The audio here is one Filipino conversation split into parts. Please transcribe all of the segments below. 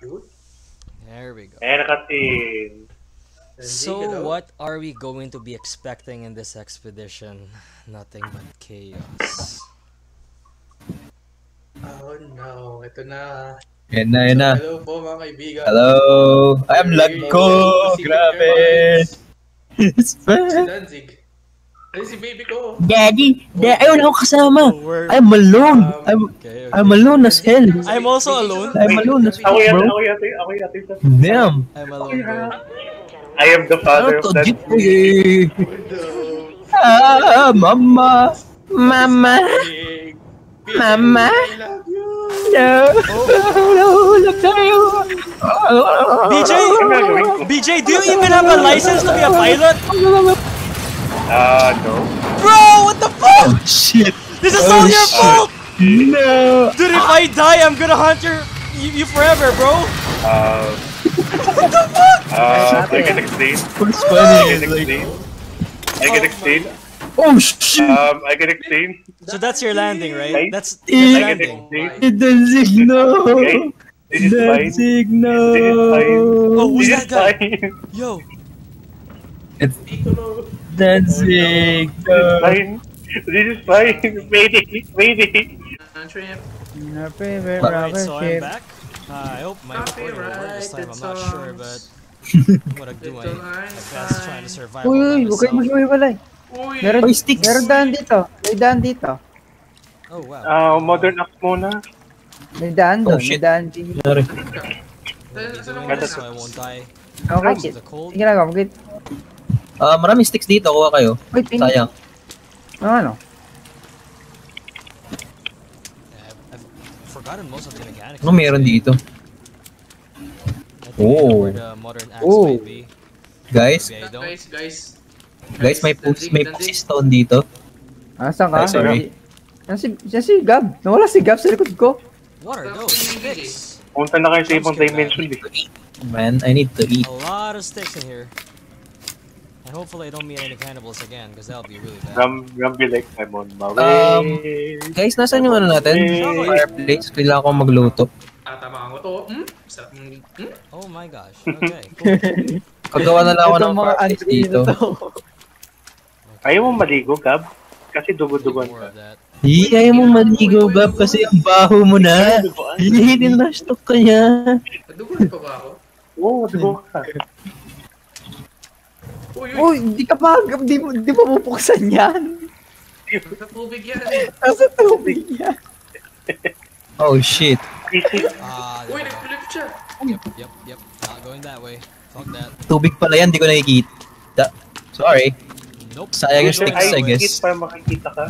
There we go. Eh, nakatin. So what are we going to be expecting in this expedition? Nothing but chaos. Oh no, ito na. Yan na, yan na. Hello po mga kaibigan. Hello! Ay, am lag ko! Grabe! It's Si bad! Danzig. Ay, si baby ko. Daddy! Daddy! Ayun ako kasama! We're- I'm alone! I'm, Okay, okay. I'm alone as hell! I'm also alone. I'm alone as yan, bro! ako yan, ako yan. ako yan. Damn! I'm alone, bro. I am the father of that. Ah, mama! Mama! Mama! I love you. No! No! Look tayo! BJ! BJ, do you even have a license to be a pilot? Ah, no. Bro, what the fuck? Oh, shit! This is Oh, all your shit. fault! No! Dude, if I die, I'm gonna hunt your, you, you forever, bro. Uh, What the fuck? uh, I can explain. What's I funny can is like, explain. I can explain. oh shit! Um, I can explain. So that's your landing, right? That's, that's I can landing. explain. The signal! Okay. This is The fine. signal! This is fine. Oh, who's This that is guy? Yo, It's Piccolo. the This is signal! fine. This is fine. Mayday. Mayday. Uh, Trip. alright, so I'm back. Uh, I hope my recording will work this time. I'm not sure, but I'm gonna do my, my best trying to survive all Uy, by uy, huwag kayo myself. maghiwalay. Uy! Meron, Uy, sticks! meron daan dito. May daan dito. Oh wow. Ah, modern act muna. May daan Oh, doon. May shit. daan dito. Sorry. I'll be doing this so I won't die Okay, to kit. the cold. Gawin. Ah, maraming sticks dito. Kuha kayo. Uy, pin. Sayang. Ano, ano? Ano meron dito? Oh. Oh. Guys. Guys, guys. guys, may pussy, may pussy stone dito. Asan ka? Ay, sorry. Yan si, yan si Gab. Nawala si Gab sa likod ko. What are those sticks? Punta na kayo sa ibang dimension. eh. Man, I need to eat. A lot of sticks in here. And hopefully I don't meet any cannibals again, because that would be really bad. Ram, Ram be like, I'm on my Um, way. Guys, nasan yung ano natin? Fireplace. Kailangan ko magluto. Tatamaan ko to. Hmm? Sarap ng... Hmm? Oh my gosh. Okay, cool. Paggawa na lang ako ng mga fireplace dito. to. Ayaw mo maligo, Gab? Kasi more ka. Hindi, ayaw mo maligo, Gab, kasi ang baho mo na. Hindi, nilastock ka niya. Nadugulan pa ba ako? Oo, dugo ka. Uy, uy! Uy, di ka pa, di, di mo bubuksan yan. Sa tubig yan eh. Nasa tubig yan. Oh, shit. Ah, Uy, go. nag-flip siya. Yep, yep, yep. Not going that way. Fuck that. Tubig pala yan, di ko nakikita. Sorry. Nope. Sayang yung sticks, I guess. Hit para makikita ka.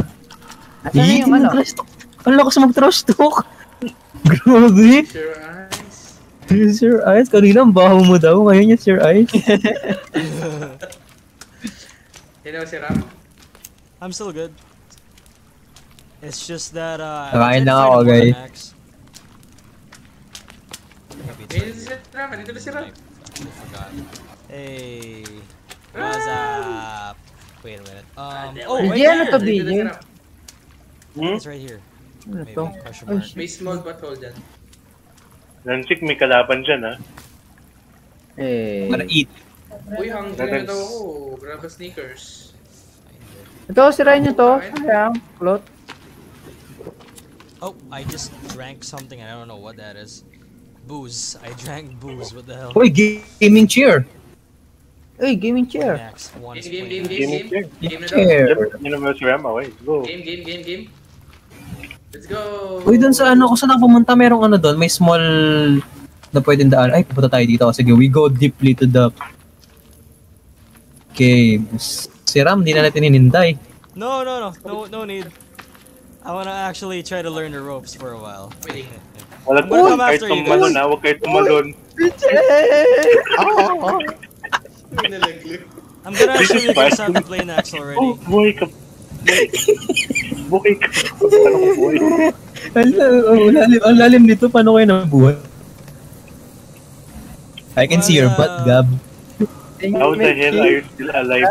Na yung ano? Ang lakas mag-trash talk. Grabe. Sure your eyes. Kanina ang baho mo daw. Ngayon yes, your eyes. Hello, si Ram. I'm still good. It's just that uh Nakain find ako, guys. Ayun si Ram. Nandito na si Ram. Hey, what's up? Wait a minute. Um, oh, right ano here. to, Nandito na si? Ram. Hmm? It's right here. Ano Maybe to? question mark. May small butthole dyan. Lansik, may kalaban dyan, ha? Eh. Para eat. Uy, hungry na daw ako. Grab a sneakers. Ito, sirain nyo to. Sayang. Plot. Oh, I just drank something and I don't know what that is. Booze. I drank booze. What the hell? Uy, gaming chair. Uy, gaming chair. Max, one Game, game, game, game, game. Game Ram. Okay, go. Game, game, game, game. Let's go! Uy, dun sa ano, kung saan ako pumunta, merong ano doon, may small na pwedeng daan. Ay, pupunta tayo dito. Sige, we go deeply to the caves. Si Ram, di na natin hinintay. No, no, no, no, no need. I wanna actually try to learn the ropes for a while. Wait. Wala gonna come kahit after you guys. ha? Huwag kayo tumalon. I'm gonna show you guys how to play Nax already. Oh, ka. Buhay ka. Ano ko buhay? Ang lalim, ang lalim nito. Paano kayo nabuhay? I can see your butt, Gab. How the hell are you still alive?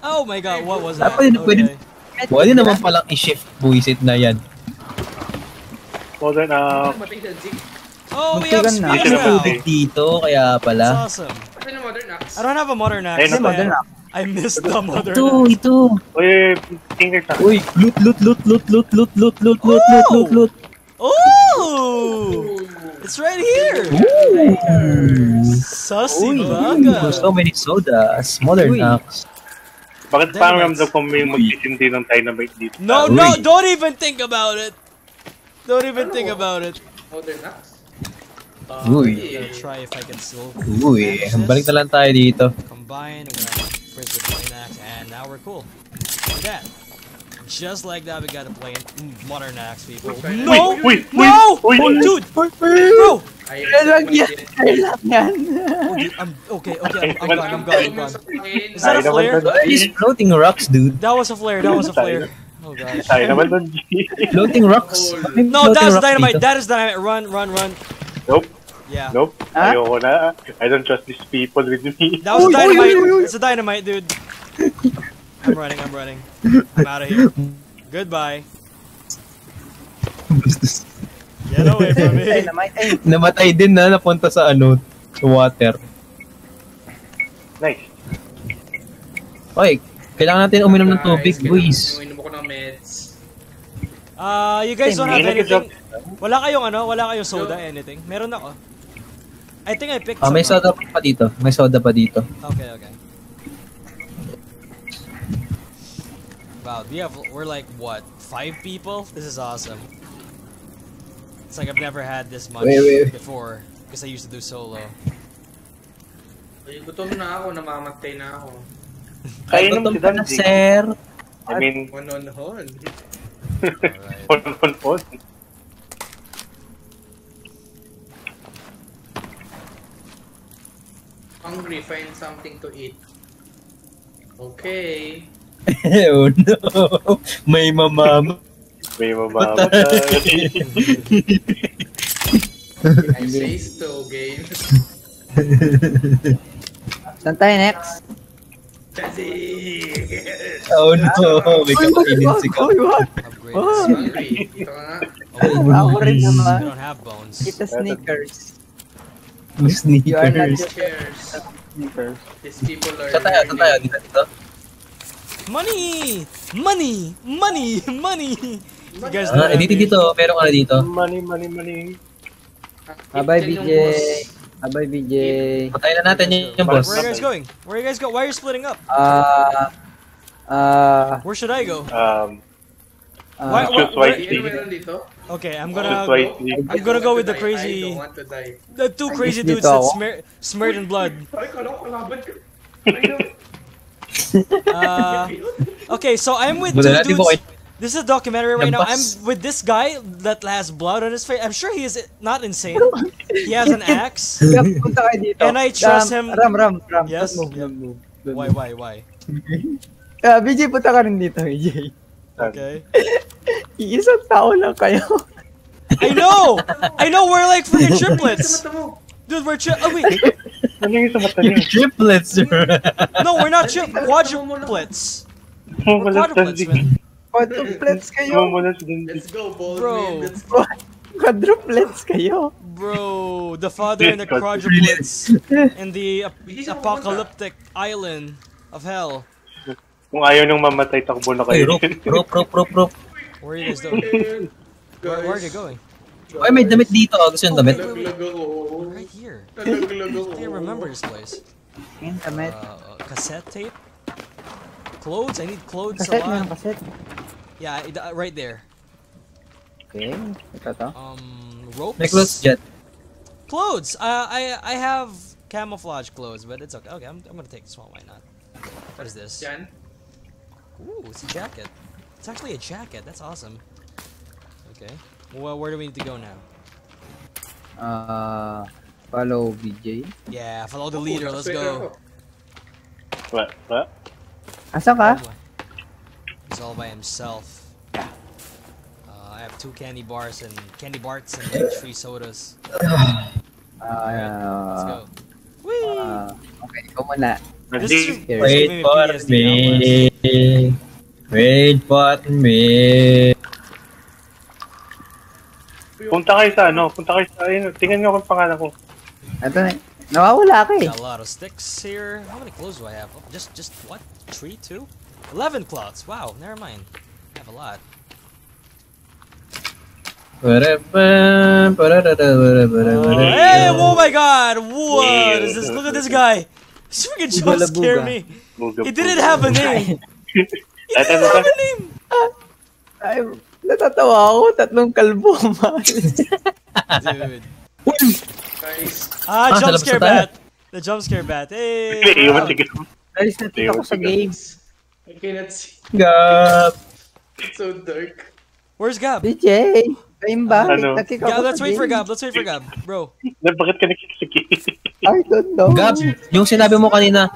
Oh my god, what was Ah, that? pwede- pwede- Okay. Pwede naman palang i-shift buisit na yan. Modern uh, Matay sa Zig. Oh, we have na now. pwede. Dito, kaya That's pala. awesome. Ano yung modern axe? I don't have a modern axe. Hindi, modern axe. I missed the modern Ito, ito. Uy, finger sa Uy, loot, loot, loot, loot, loot, loot, loot, loot, loot, loot, loot, loot. Oh! It's right here! Sussy Uy, baga. so many sodas. Modern axe. Bakit parang ramdam ko may magsisindi ng dynamite dito? No, Uy. no, don't even think about it. Don't even think about it. Modern axe? Uy. I'm gonna try if I can still Uy, balik na lang tayo dito. combine. I'm gonna frizz plain axe, and now we're cool. Like that. Just like that, we got a plain mm, modern axe, people. Uy, No! uy, uy, No! uy, uy. Dude! Bro! Ayun. Kaya lang yan. Kaya lang yan. Dude, I'm okay, okay, I'm, I'm gone, I'm gone, I'm gone. Is that a flare? doon, These G. floating rocks, dude. That was a flare, that was a flare. Oh gosh. Tayo naman doon, G. Floating rocks. No, floating that's dynamite, that is dynamite. Run, run, run. Nope, Yeah. nope. Ha? Ayoko na. I don't trust these people with me. That was uy, dynamite. uy, uy. It's a dynamite, dude. I'm running, I'm running. I'm out of here. Goodbye. Get away from me. Namatay din na napunta sa ano, sa water. Nice. Oy, kailangan natin uminom ng tubig, boys. Uminom ako ng meds. Uh, you guys don't have anything? Wala kayong ano? Wala kayong soda, anything? Meron ako. I think I picked Ah, may some. soda pa dito. May soda pa dito. Okay, okay. Wow, we have we're like what five people? This is awesome. It's like I've never had this much Wait, wait, wait. before because I used to do solo. Ay, gutom na ako, namamatay na ako. Kaya naman Gutom si ka na, Danzig. sir. I mean, Hononhon. Alright. on, on, on. Hungry, find something to eat. Okay. oh no. May mamama. May mamamatay. I say so, game. saan tayo next? Kasi! Oh no. May kakainin si ka. Uy, what? Upgrade. Oh. Hungry. Ito nga. Ako rin naman. don't have Kita sneakers. You are not Sneakers. just Cheers. sneakers. These people are Saan tayo? Saan tayo? Dito, dito? Money, money, money, money. You guys Ah, know eh, dito, dito. Merong ano dito. money, money, money. Yung BJ. boss. Bye-bye, BJ. Patayin na natin yung, yung Where boss. are you guys going? Where are you guys go? Why are you splitting up? Ah, ah, Where should I go? Um, Why- why- choose wisely. Ano meron dito? Okay, I'm gonna wisely. I'm gonna go with the crazy don't want to die. the two crazy dudes that smear smeared in blood. Ay, kala ko kalaban ka. Uh, okay, so I'm with two dudes. This is a documentary right now. I'm with this guy that has blood on his face. I'm sure he is not insane. He has an axe. Kaya punta kayo dito. And I trust him- Ram, Ram, Ram. Yes, Don't move, don't move. Don't Why, move. why, why? Ah, BJ, punta ka rin dito, BJ. Okay. Iisang tao lang kayo. I know! I know we're like freaking triplets! Dude, we're tri- oh wait, Ano yung niya? Triplets, sir. no, we're not tri- quadruplets. We're quadruplets, man. Quadruplets kayo. Let's go, bold Bro. man. Let's go. Quadruplets kayo. Bro, the father and the Quadruplets. in the ap- apocalyptic island of hell. Kung ayaw nung mamatay, takbo na Ay, kayo. rope, rope, rope, rope, rope. Where are you guys doing? Where, where are you going? Ay, may damit dito. oh. Gusto yung damit? Nalaglag. Right here. Nalaglag. I can't remember this place. Yan, damit. Uh, cassette tape? Clothes? I need clothes a lot. kaset. Yeah, it- uh, right there. Okay, ito to. Um, ropes? May clothes dyan. Clothes. Uh, I I have camouflage clothes, but it's okay. Okay, I'm, I'm gonna take this one. Why not? What is this? Yan. Ooh, it's a jacket. It's actually a jacket. That's awesome. Okay. Well, where do we need to go now? Uh, follow BJ. Yeah, follow the leader. Let's go. What? What? Asa ka? He's all by himself. Uh, I have two candy bars and candy bars and like three sodas. Let's Ah, go. Whee! ah, okay, ikaw muna. This Danzig. is- Wait Giving me for me. Wait for me. Punta kayo sa ano, punta kayo sa, ayun, tingnan nyo kung pangalan ko. Ito na. Nawawala ka eh. Got a lot of sticks here. How many clothes do I have? Oh, just, just what? Three, two? Eleven cloths. Wow, never mind. I have a lot. Hey, oh my god! What is this? Look at this guy! This freaking jump scared me. He didn't have a name. He Ito, didn't ito, have a ito. name. Ay, natatawa ako. Tatlong kalbo. Dude. Guys, Ah, Ah, jump scare bat. The jump scare bat. Hey. Iwan, wow. sige. Alis na ako sa games. I cannot see. Gab. It's so dark. Where's Gab? DJ, kayong ba? Ano? Gab, let's wait for. Gab. Let's wait for Gab, bro. Bakit ka nakikisigi? I don't know. Gab, yung sinabi mo kanina,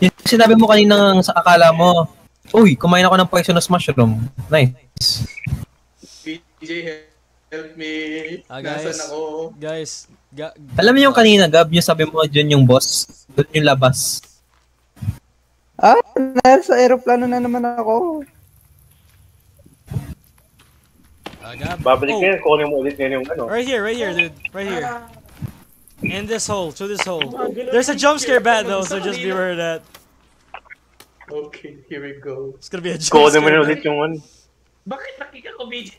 yung sinabi mo kanina sa akala mo, uy, kumain ako ng poisonous mushroom. Nice. DJ, help me. Ah, guys. Nasaan ako? Guys, Ga Alam mo yung kanina, Gab, yung sabi mo dyan yung boss, doon yung labas. Ah, nasa aeroplano na naman ako. Gab. Babalik Oh, ka yan, kukunin mo ulit yan yung ano. Right here, right here, dude. Right here. In this hole, through this hole. There's a jump scare bat though, so just be aware of that. Okay, here we go. It's gonna be a na scare ulit yung ano. Bakit nakika ko, BJ?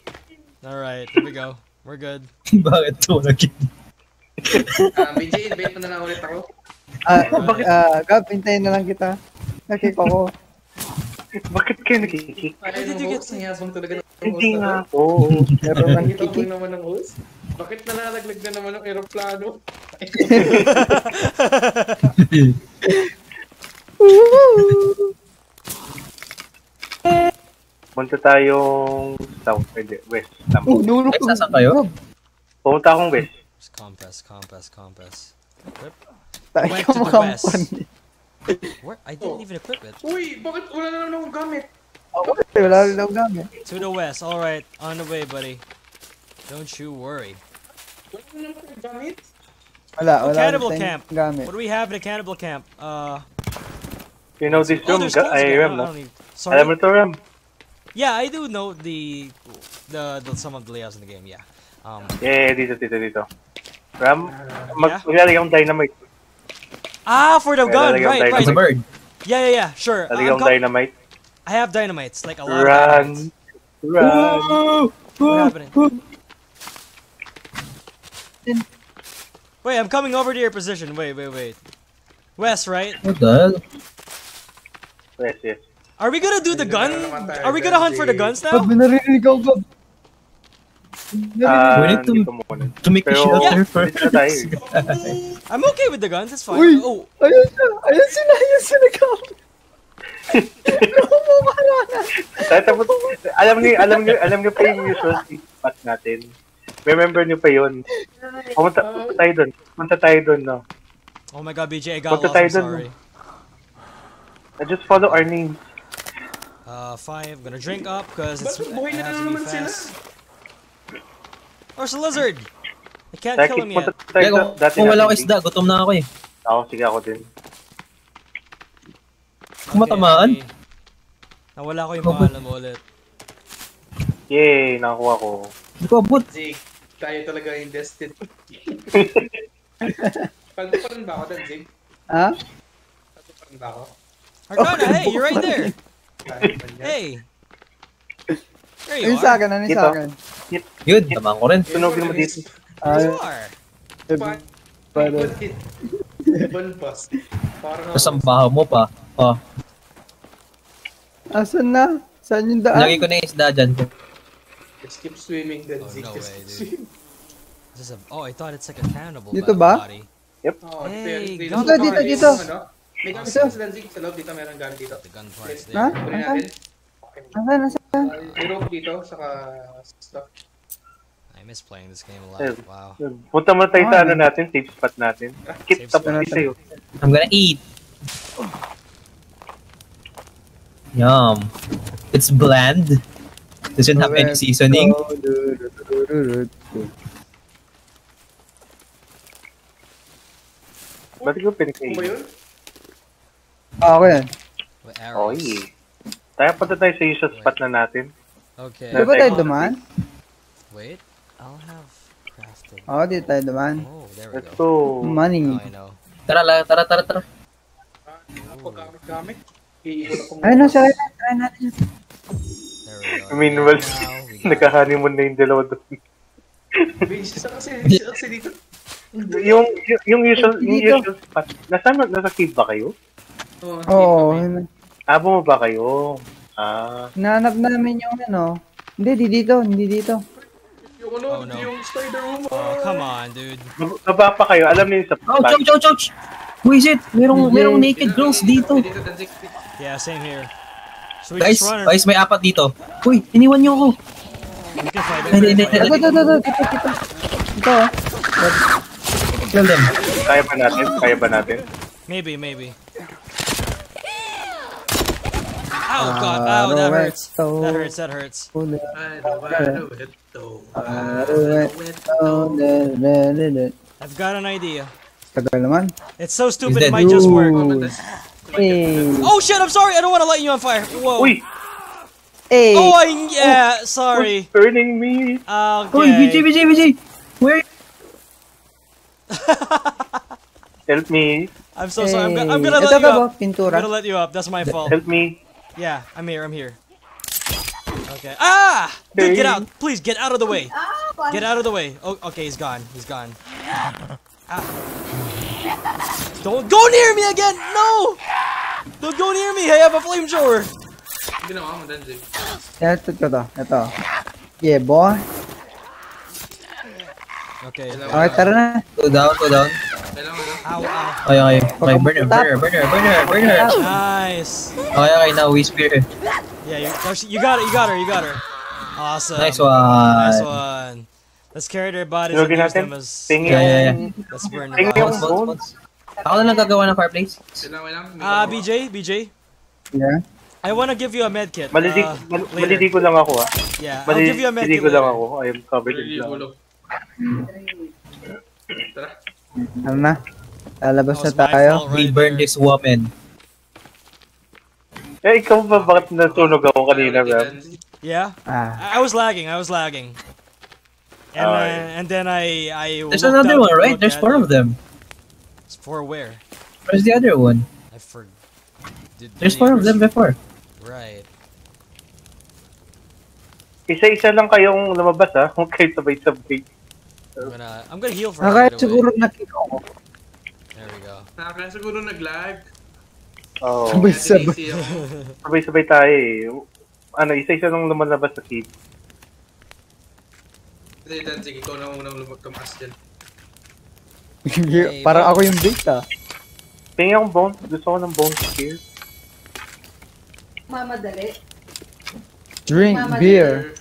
Alright, here we go. We're good. Bakit to lagi? Ah, BJ, invite mo na lang ulit ako. Ah, ah, Gab, hintayin na lang kita. Nakik ako. Bakit kayo nakikik? Ay, did you get-? Ang yabang talaga ng host Hindi na nga ako. Pero Nakita nakikik. naman ng host. Bakit nalalaglag na naman ng aeroplano? Punta tayong south, eh, hindi, west. Tama. Oh, nulog Ay, saan kayo? Pumunta akong west. Just compass, compass, compass. Equip. Tayo Went to the makampan. Where? I didn't even equip it. Uy, bakit wala na naman akong gamit? Okay, wala eh, rin daw gamit. To the west. Alright, on the way, buddy. Don't you worry. Wala na naman akong gamit? Wala, wala Cannibal camp. gamit. What do we have in a cannibal camp? Uh, You know this oh, room, there's ga- clothes ay, again. Ram, I no? don't need- Alam mo Sorry. to, Ram? Yeah, I do know the, the the some of the layouts in the game. Yeah. Um, Eh, dito, dito, dito. Ram, Yeah? mag maglalagay akong dynamite. ah, for the gun, right, right. As a bird. Yeah, yeah, yeah. Sure. Uh, Lalagay I'm akong dynamite. I have dynamites, like a lot of dynamites. Run! Run! What happening? Wait, I'm coming over to your position. Wait, wait, wait. West, right? What the hell? Yes, yes. Are we gonna do the gun? Are we gonna hunt for the guns now? may naririnig ako. Ah, We need to-. To make a Pero, shelter Yeah. first. na. I'm okay with the guns. It's fine. Uy! Oh, Ayun siya! Ayun sila! Ayun sila, Gab! Kumukha na! Tayo, tapos, alam niyo, alam niyo, alam niyo pa yung usual spot natin. Remember niyo pa yun. Pumunta pumunta tayo doon. Pumunta tayo doon, no? oh my God, BJ, I got Punta lost. tayo I'm dun. sorry. I just follow our names. Uh, five. I'm gonna drink up because it's it has to be fast. Or it's a lizard. I can't Kaya kill him yet. sa kung, kung wala akong isda, gutom na ako eh. Ako, sige ako din. Kung matamaan. Okay. Nawala ko yung pangalan mo ulit. Yay, nakakuha ko. Hindi ko abot. Zig, tayo talaga yung destined. Pagdo pa rin ba ako doon, Zig? Ha? Pagdo pa rin ba ako? Arcana, hey, you're right there. Hey. There you Ayun sa are. akin, ano yung Dito. sa akin? Yun, tamaan ko rin. Sunogin mo dito. There you Ah, are. Pa- pero, Ibon hit. Ibon bus. Parang Tapos ang baho mo pa. Oh, asan na? Saan yung daan? lagay ko na yung isda dyan. Just keep swimming then, Oh, no Just way, keep dude. swimming. This is a, oh, I thought it's like a cannibal Dito ba? body. Oh, Hey, dito, gun dito, Dito, dito, dito. Ano? May gamit Dito. ka sila, Zig. Sa loob dito, meron gamit dito. The gun parts Ha? Kunin natin. Okay. Asan, asan? Uh, rope dito, saka stuff. I miss playing this game a lot. Yeah. Wow. Punta mo tayo sa Ah, ano natin, safe spot natin. Kit, tapos dito sa'yo. I'm gonna eat. Yum. It's bland. Doesn't have any seasoning. Ba't ko Kung ba pinakain? yun? Ah, ako yan. With Oh, arrows. yeah. Tayo punta tayo sa usual spot na natin. Okay. Di ba tayo dumaan? Wait. I'll have. Crafted. Oo, di tayo naman. Oh, there we Let's go. go. Money. Oh, I know. Tara, la, tara, tara, tara. Paggamit-gamit. Ayun na, try natin, try natin. There we go. Meanwhile, nagka-honeymoon na yung dalawa doon. Basis na kasi. Kasi dito. yung, yung, usual, yung usual spot. Nasaan, nasa cave ba kayo? Oo. Oo, dito. Ah, bumaba kayo. Ah, hinahanap namin yung ano. Hindi, di dito, hindi dito. Yung ano, Oh, no. yung spider woman. Oh, come on, dude. bab- baba pa kayo. Alam niyo sa Ouch, ouch, ouch, ouch! Who is it? Merong, merong naked girls dito. Yeah, same here. We Guys, guys, may apat dito. Uy, iniwan niyo ako. Hindi, hindi, it. Ito, ito, ito, ito, ito, ito. Ito, oh. Kill them. Kaya ba natin? Kaya ba natin? Maybe, maybe. Ow, God, ow, that hurts. That hurts, that hurts. Uli. Ano ba, ano, ito. Ah. I've got an idea. It's so stupid it might just work. Oh shit, I'm sorry, I don't want to light you on fire. Whoa. Uy! hey. Oh, I, yeah, sorry. Burning me! Uy, BJ, Okay. BJ, BJ! Where? Help me! I'm so sorry. I'm, go- I'm gonna Ito let you ka ba? up. I'm gonna let you up. That's my fault. Help me! Yeah, I'm here. I'm here. Okay. Ah! Dude, get out. Please get out of the way. Get out of the way. Oh, okay, he's gone. He's gone. Ah. Don't go near me again. No! Don't go near me. I have a flamethrower. Ginawa mo, Danzig. Ito, ito, ito. Ito. Yeah, boy. Okay. Okay, tara na. Go down, go down. Ow, ow. Okay, okay. Okay, burner, burner, burner, burner, burner. Nice. Okay, okay, now we spear. Yeah, you, there's- you got it. You got her. You got her. Awesome. Nice one. Nice one. Let's carry their bodies and Lugin use natin. them as. Tingin Yeah, yeah, yung... Let's burn them. yung Bones, bones. Ako na lang gagawa ng fireplace. Ah, gawa. BJ, BJ. Yeah. I want to give you a med kit. Malidig, uh, mal- later. maliligo lang ako ah. Yeah, I'll give you a med kit. Maliligo lang ako. I am covered in blood. Tara. Ano na? Lalabas na tayo. We burn this woman. Eh, ikaw ba bakit natunog ako kanina, Ram? Yeah, Ah. I was lagging. I was lagging. And Oh, then, yeah. and then I I. There's another one, right? There's four of them. For where? Where's the other one? I forgot. There's four of them before. Right. Isa-isa lang kayong lumabas ah. Huwag kayo sabay-sabay. I'm gonna I'm gonna heal for her kaya right away. siguro ko. There we go. Nakakaya siguro nag-lag. Oo. Sabay Kaya sabay. lazy ako. Sabay-sabay tayo eh. Ano, isa-isa lang lumalabas sa cave. Hindi, Danzig, ikaw na unang lumag tumaas dyan. Parang ako yung bait ah. Tingin akong bones. Gusto ko ng bones here. Mamadali. Drink Mama beer.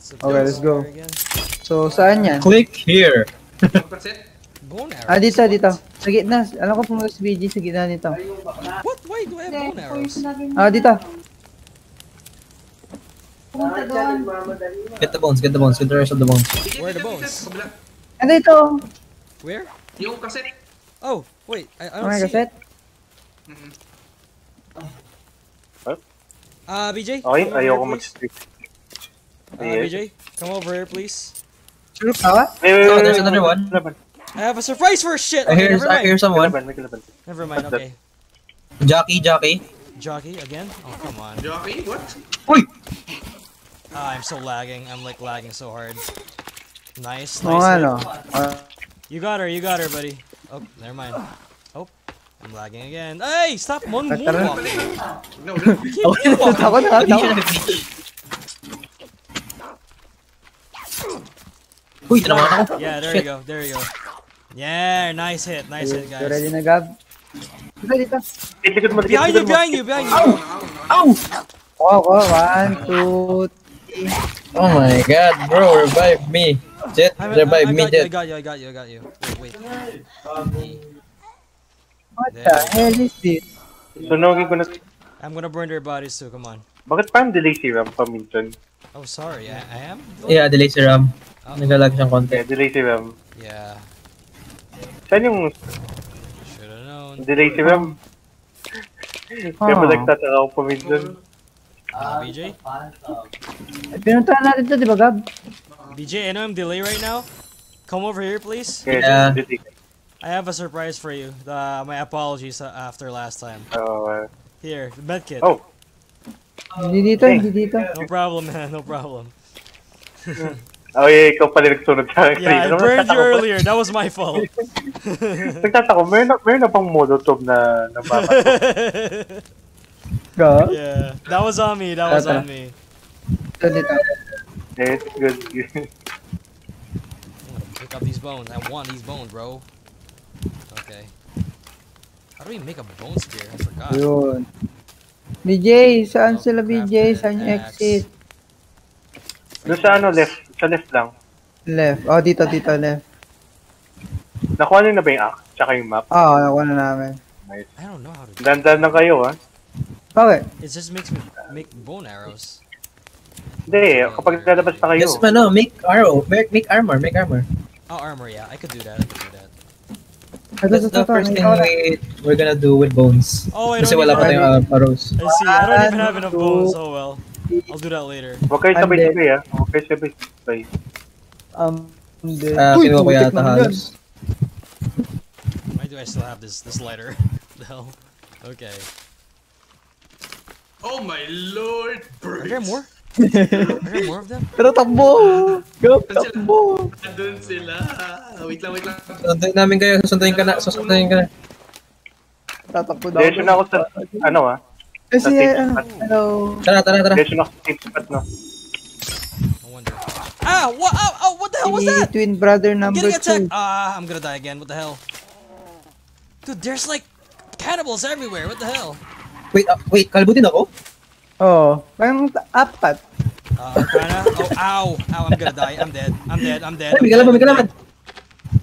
Okay, bone let's go. Again? So, saan yan? Click here. Ah, dito, dito. Sa gitna. Alam ko pumunta si BG sa gitna nito. What? Why do I have bone arrows? Ah, dito. Pumunta doon. Get the bones, get the bones, get the rest of the bones. Where are the bones? Ah, dito. Where? Yung kaset. Oh, wait. I, I don't Okay, see. it. Mhm. Uh, BJ. Okay, come over ayoko mag-streak. Uh. BJ, come over here, please. Sure ka ba? Wait, wait, Oh, wait, there's wait, another may one. Kalaban, I have a surprise for shit. I Okay, hear, never I hear someone. kalaban, may kalaban. Never mind. Okay. Jockey, jockey. Jockey again? Oh come on. Jockey, what? Uy! Ah, I'm so lagging. I'm like lagging so hard. Nice, nice. nga, hit. no. Ah, You got her. You got her, buddy. Oh, never mind. Oh, I'm lagging again. Hey, stop moonwalking. No, no. You keep moonwalking. Ako na, Hindi ako. siya nag-glitch. Uy, tinamaan. Yeah, there Shit. you go. There you go. Yeah, nice hit. Nice hit, You ready guys. na, Gab? Dito, dito. Wait, likod mo, likod Behind you, behind you, behind you. Ow! Oh, oh, one, two, three. Oh my god, bro, revive me. Jet, I'm, I, I, revive me, got you, I got you, I got you, I got you. Wait, wait. What the hell is this? Sunogin ko na. I'm gonna burn their bodies too. Come on. Bakit parang delay si Ram paminsan? Oh, sorry. I, I am. Yeah, delay si Ram. Oh, Nagalag siyang konti. Eh, delay si Ram. yeah. Saan yung Should have known. delay si Ram? Kaya ba Ah. nagtataka ako paminsan? Uh, BJ. Eh, Pinuntahan natin to, di ba, Gab? BJ, I know I'm delay right now. Come over here, please. Okay, Yeah. I have a surprise for you. Uh, my apologies uh, after last time. Uh, Here, the medkit. oh, Hindi dito, hindi dito. No problem, man. No problem. Oh yeah, ikaw pala nagsunod sa akin. Yeah, I burned you earlier. That was my fault. Nagtataka, meron na, meron na bang molotov na nababat? Go. yeah, that was on me. That was on me. Eh, good. good. I'm gonna pick up these bones. I want these bones, bro. Okay. How do we make a bone spear? I forgot. Yun. BJ, saan Oh, sila BJ? Saan yung axe. exit? Doon sa ano, left. Sa left lang. Left. Oh, dito, dito, left. Nakuha niyo na ba yung axe? Tsaka yung map? Oo, oh, nakuha na namin. Nice. I don't know how to. do Dandan lang kayo, ha? Bakit? It just makes me make bone arrows. Hindi, kapag lalabas na kayo. Yes, ano, make arrow, make, make armor, make armor. Oh, armor. Yeah, I could do that. I could do that. That's the first thing we, we're gonna do with bones. Oh, I Kasi don't wala pa tayong uh, arrows. I see. I don't even have enough One, bones. Oh well. I'll do that later. Huwag kayo sabay-sabay, ha? Huwag kayo sabay-sabay. Um, hindi. Ah, Uy, ko yata halos. Why do I still have this this lighter? the hell. Okay. Oh my lord! Are there more? Are there more of them? Pero takbo! Go, takbo! Andun sila! Wait lang, wait lang. Sunduin namin kayo, susunduin ka na, susunduin ka na. Tatakbo daw. Desyo na ako sa, ano, ha? Kasi, ano, spot. hello. Tara, tara, tara. Ako sa safe spot, no? No. Ah! What? Oh, oh, what the hell was that? twin brother I'm number getting attacked. two. Ah, I'm gonna die again. What the hell? Dude, there's like cannibals everywhere. What the hell? Wait, uh, wait, kalbutin ako? Oo. Parang apat. Uh, Arcana. Oh, ow! Ow! I'm gonna die. I'm dead. I'm dead. I'm dead. Ay, may I'm kalaban, may dead, I'm kalaban. dead.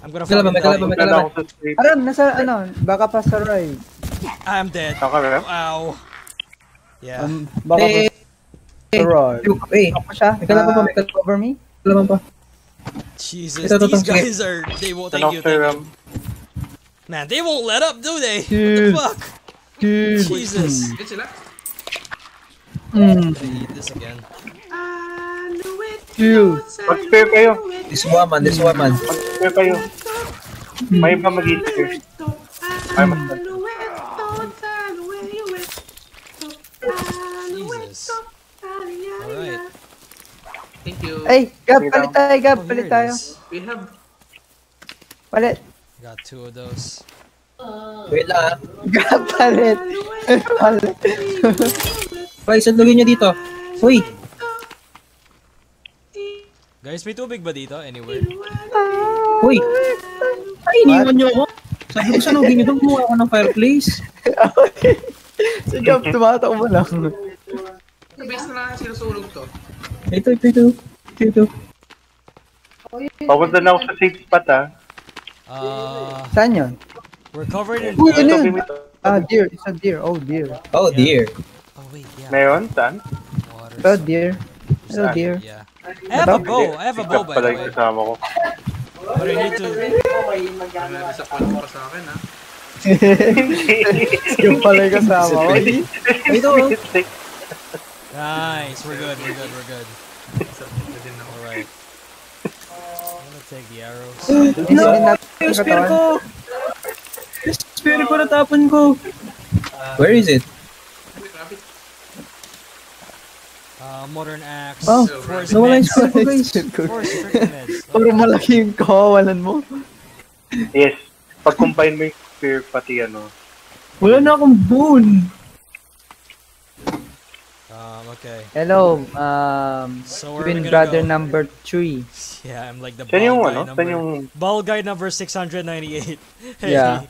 I'm gonna May kalaban, fucking may die. kalaban, may kalaban. sa safe. Aram, nasa ano, baka pa sa right. I'm dead. Ow. Yeah. Um, baka Eh, pa sa right. eh, Ako siya. May kalaban pa, Ah, may kalaban. Cover me? kalaban pa. Jesus, Ito, ito, these guys are. They won't. Thank you. Thank you. Man, they won't let up, do they? Dude. What the fuck? Dude. Jesus. Andun sila? Mm. I'm gonna eat this again. Dude. Mag-spare kayo. This woman, this woman. Mag-spare kayo. May iba mag-spare. May mas Jesus. Thank you. Ay, Gab, Sige palit tayo, Gab, Oh, palit it tayo. We have... Palit. Got two of those. Wait lang ah. Gab, palit. palit. Hoy, sandugin nyo dito. Hoy, Guys, may tubig ba dito? Anywhere? hoy. Ay, iniwan nyo ako. Sabi ko, sandugin nyo doon, kumuha ako ng fireplace. si Gab, tumatakbo lang. Base na lang sinusunog to. Ito, ito, ito. Ito, ito. Papunta na ako sa safe spot, ha? Uh, Saan yun? we're covered in. Uy, ano yun? Ah, deer. It's a deer. Oh, deer. Oh dear. Oh wait, yeah. Ngayon, saan? Water. Oh, deer. Hello, deer. Yeah. I have a bow. I have a bow, by pala the yung way. kasama ko. But I need to. Na sa point pa sa akin, ha? Yung pala yung kasama ko. Ito, oh. Nice. We're good. We're good. We're good. All right. I'm gonna take the arrows. Hindi din natin Yung spear ko! Yung spear ko natapon ko! Where is it? Uh, modern axe. Oh, Force nawala yung spear ko guys. Puro malaki yung kawawalan mo. Yes. Pag-combine mo yung spear, pati ano. Wala na akong bone. Um. Okay. Hello, um, So where are we twin brother go? number 3. Yeah, I'm like the Saan yung guy ano? number. Yung... Ball guy number 698. Hey. Yeah.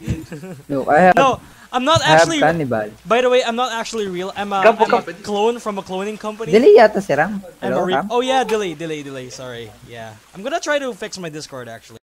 Look, I have, No, I'm not I have actually. cannibal. By the way, I'm not actually real. I'm a, Gab, I'm a clone from a cloning company. Dili yata si Ram. Hello, Ram? oh yeah, delay, delay, delay. Sorry. Yeah, I'm gonna try to fix my Discord actually.